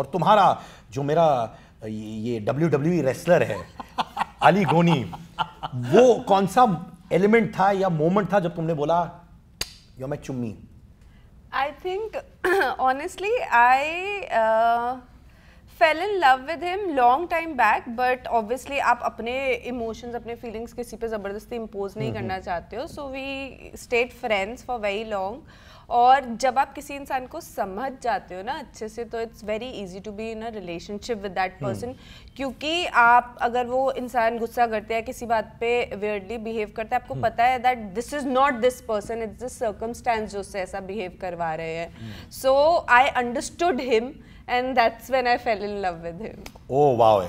और तुम्हारा जो मेरा, ये डब्ल्यू डब्ल्यू रेसलर है, अली गोनी, वो कौन सा एलिमेंट था या मोमेंट था जब तुमने बोला यो मैं चुम्मी I think honestly I fell in love with him long time back, but obviously आप अपने emotions, अपने feelings किसी पे ज़बरदस्ती impose नहीं करना चाहते हो. So we stayed friends for very long. और जब आप किसी इंसान को समझ जाते हो ना अच्छे से तो it's very easy to be in a relationship with that person क्योंकि आप अगर वो इंसान गुस्सा करते हैं किसी बात पे वियर्डली बिहेव करते हैं आपको hmm. पता है that this is not this person it's this circumstance जो उससे ऐसा बिहेव करवा रहे हैं so I understood him and that's when I fell in love with him. Oh wow!